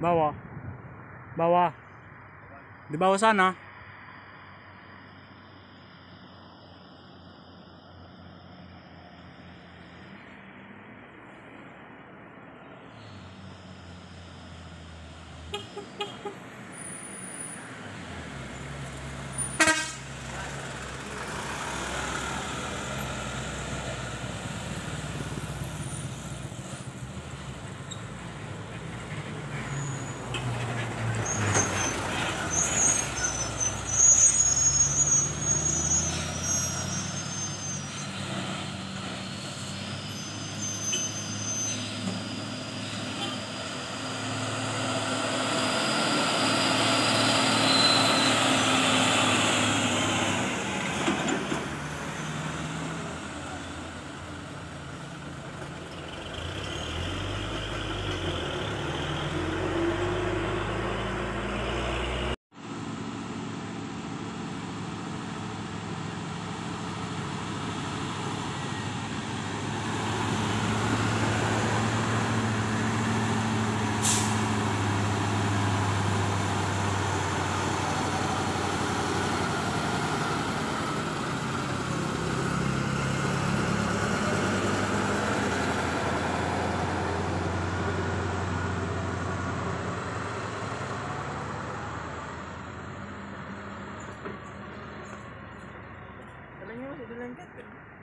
bawa. Bawa. Dibawa sana. good thing.